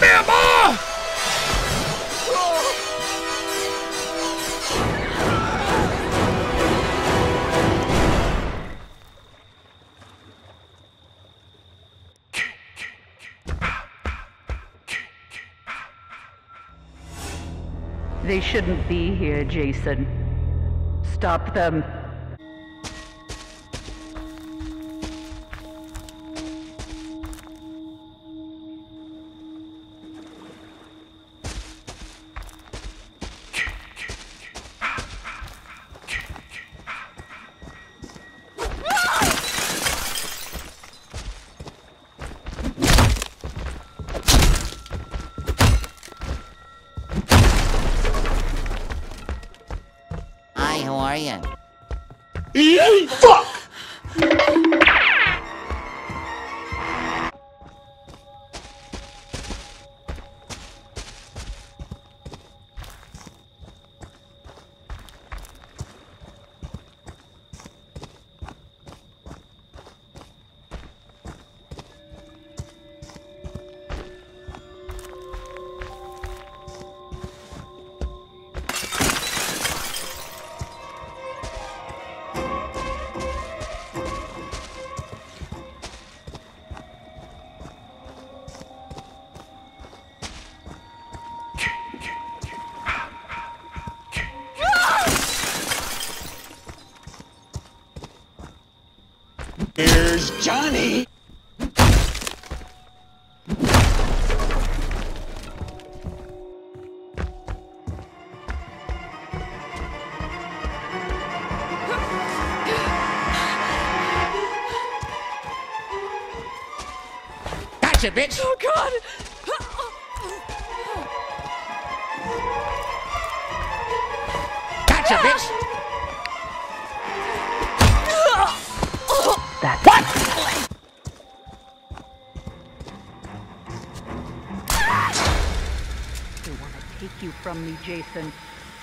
Ma! They shouldn't be here, Jason. Stop them. You? Fuck! Here's Johnny. Gotcha, bitch! Oh God! Gotcha, bitch! From me, Jason.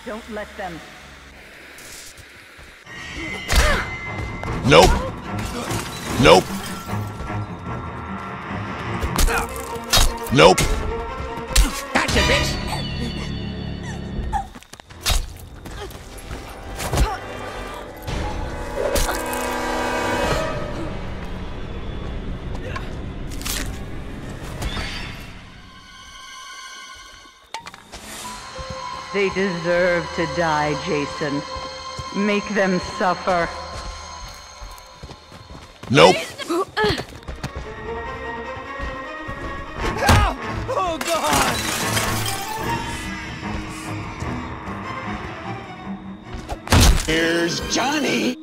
Don't let them. Nope. Nope. Nope. They deserve to die, Jason. Make them suffer. Nope. Oh, oh God! Here's Johnny.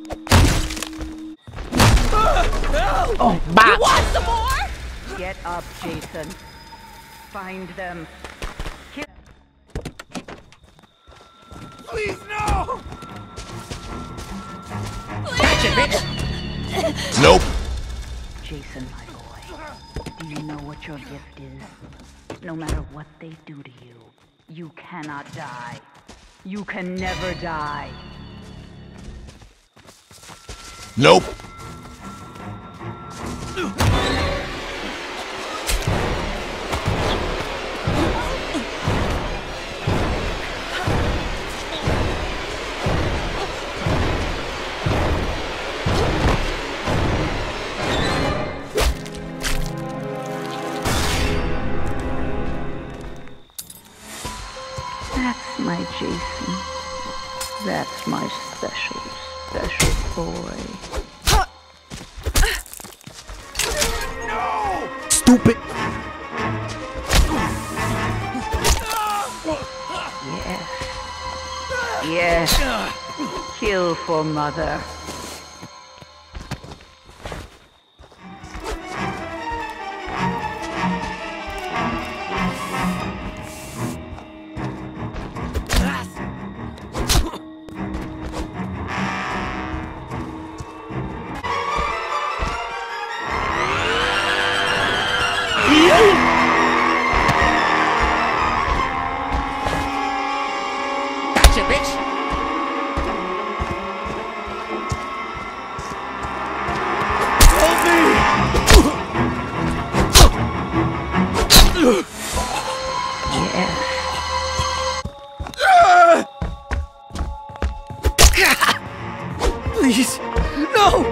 Ah, oh, you want some more? Get up, Jason. Find them. Kill Please no! Gotcha, bitch! Nope. Jason, my boy. Do you know what your gift is? No matter what they do to you, you cannot die. You can never die. Nope. That's my special, special boy. No! Stupid. Yes. Yes. Kill for mother. Please, no!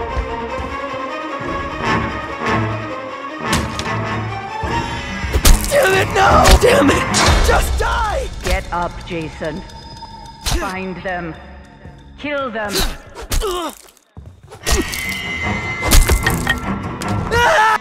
Damn it, no! Damn it! Just die! Get up, Jason. Find them. Kill them. ah!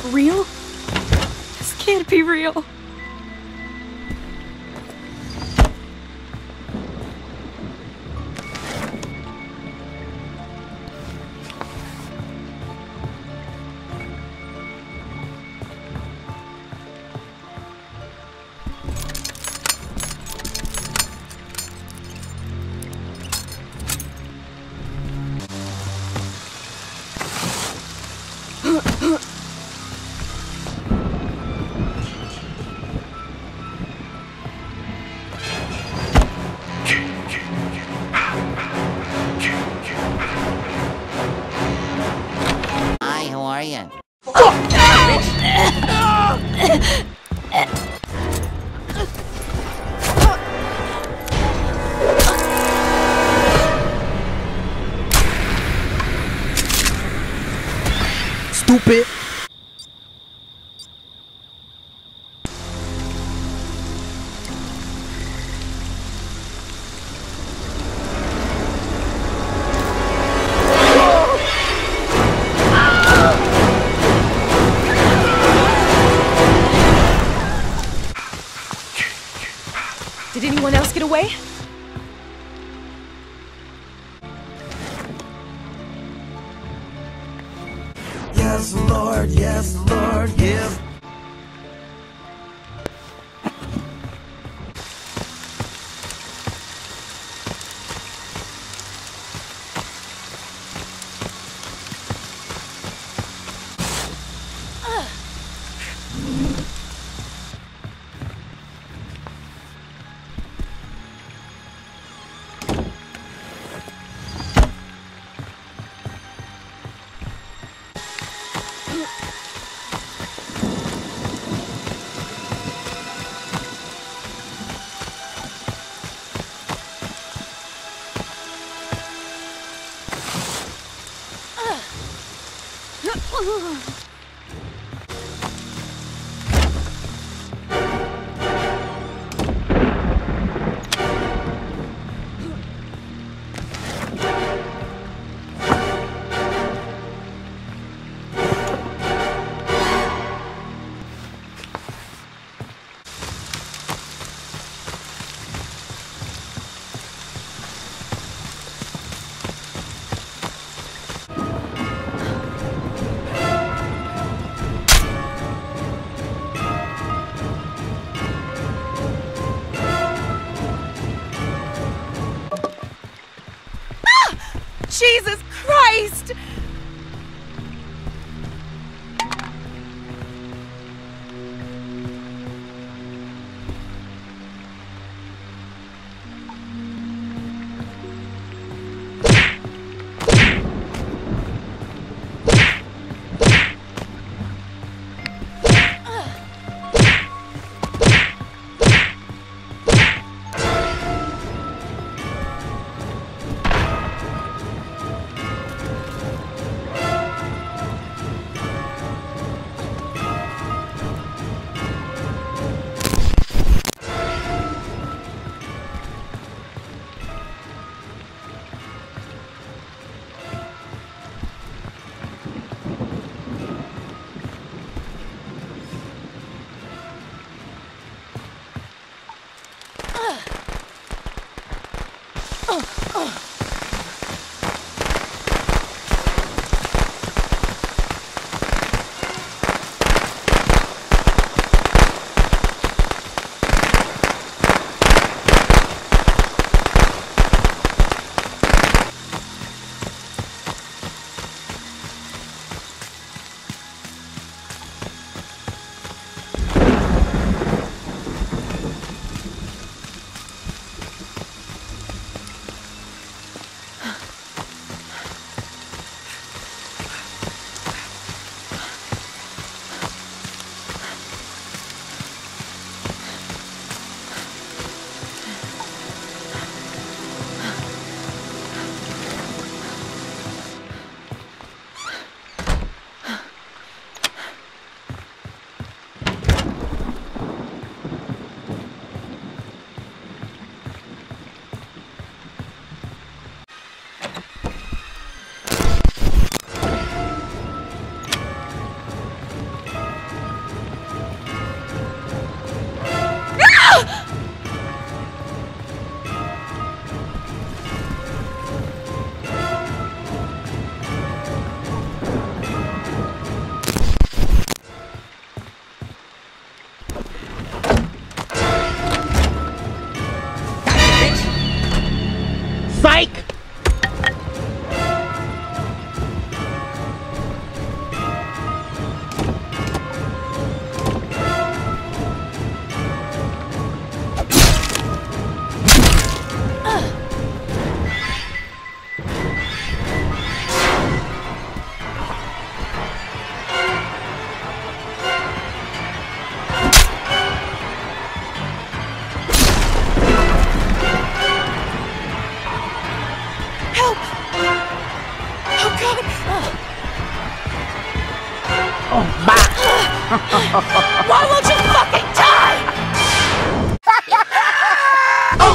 That real? This can't be real. Hi, away? 어휴.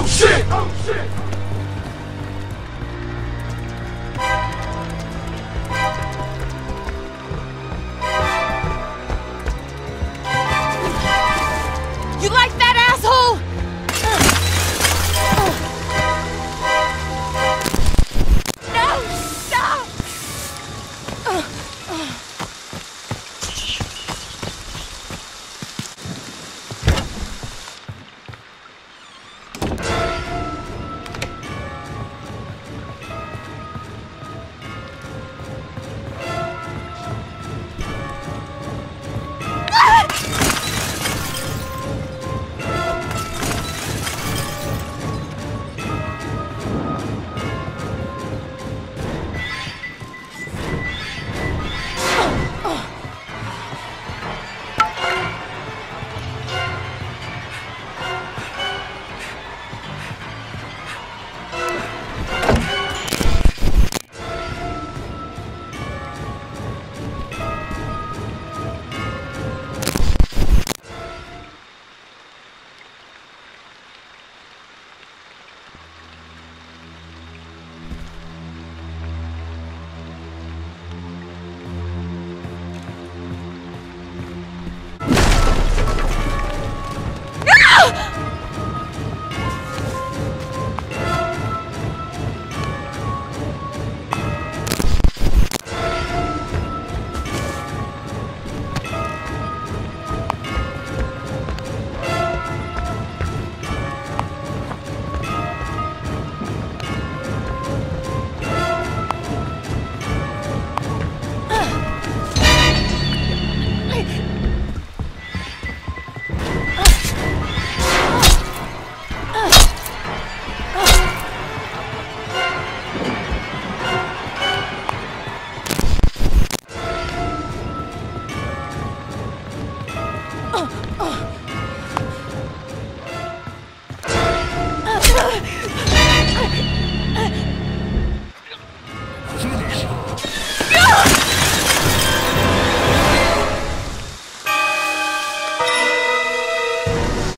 Oh shit! Oh shit!